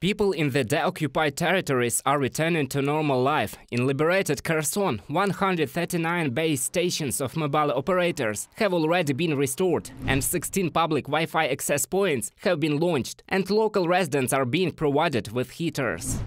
People in the de-occupied territories are returning to normal life. In liberated Kherson, 139 base stations of mobile operators have already been restored, and 16 public Wi-Fi access points have been launched, and local residents are being provided with heaters.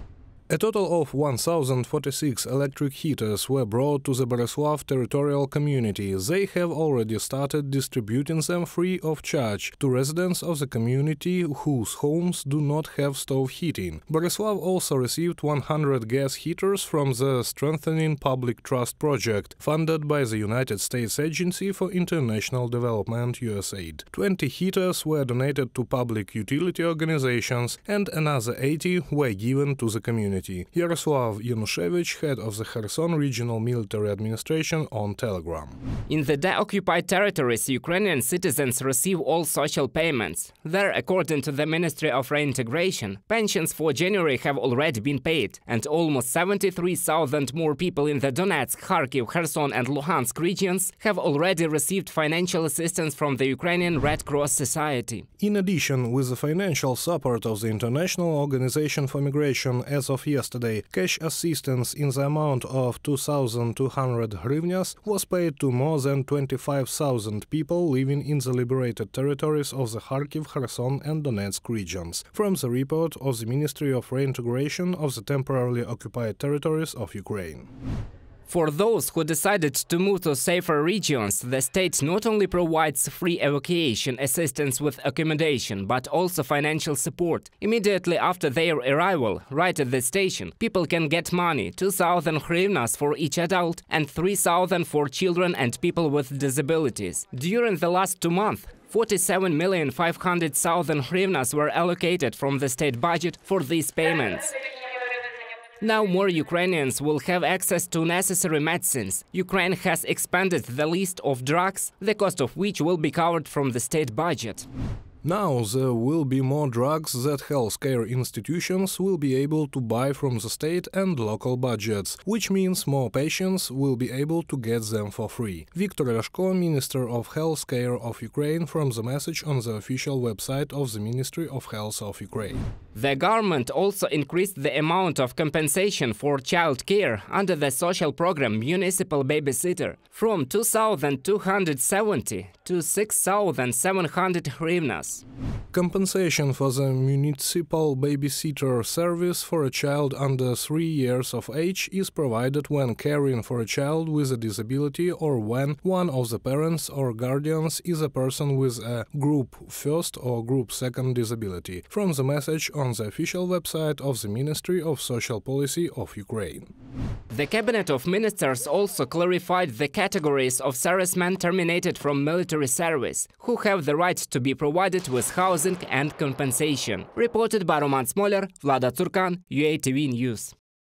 A total of 1,046 electric heaters were brought to the Bereslav territorial community. They have already started distributing them free of charge to residents of the community whose homes do not have stove heating. Bereslav also received 100 gas heaters from the Strengthening Public Trust project, funded by the United States Agency for International Development USAID. 20 heaters were donated to public utility organizations and another 80 were given to the community community. Yaroslav Yanushevich, head of the Kherson Regional Military Administration, on Telegram. In the de-occupied territories, Ukrainian citizens receive all social payments. There, according to the Ministry of Reintegration, pensions for January have already been paid, and almost 73,000 more people in the Donetsk, Kharkiv, Kherson and Luhansk regions have already received financial assistance from the Ukrainian Red Cross Society. In addition, with the financial support of the International Organization for Migration as of yesterday, cash assistance in the amount of 2,200 hryvnias was paid to more than 25,000 people living in the liberated territories of the Kharkiv, Kherson and Donetsk regions, from the report of the Ministry of Reintegration of the temporarily occupied territories of Ukraine. For those who decided to move to safer regions, the state not only provides free evacuation assistance with accommodation, but also financial support. Immediately after their arrival, right at the station, people can get money 2,000 hryvnias for each adult and 3,000 for children and people with disabilities. During the last two months, 47,500,000 hryvnias were allocated from the state budget for these payments. Now more Ukrainians will have access to necessary medicines. Ukraine has expanded the list of drugs, the cost of which will be covered from the state budget. Now there will be more drugs that healthcare institutions will be able to buy from the state and local budgets, which means more patients will be able to get them for free. Viktor Liashko, Minister of Healthcare of Ukraine, from the message on the official website of the Ministry of Health of Ukraine. The government also increased the amount of compensation for child care under the social program Municipal Babysitter from 2,270 to 6,700 hryvnias. Compensation for the municipal babysitter service for a child under three years of age is provided when caring for a child with a disability or when one of the parents or guardians is a person with a group first or group second disability. From the message on the official website of the Ministry of Social Policy of Ukraine. The Cabinet of Ministers also clarified the categories of servicemen terminated from military service, who have the right to be provided with housing and compensation. Reported by Roman Smoller, Vlada Tsurkan, UATV News.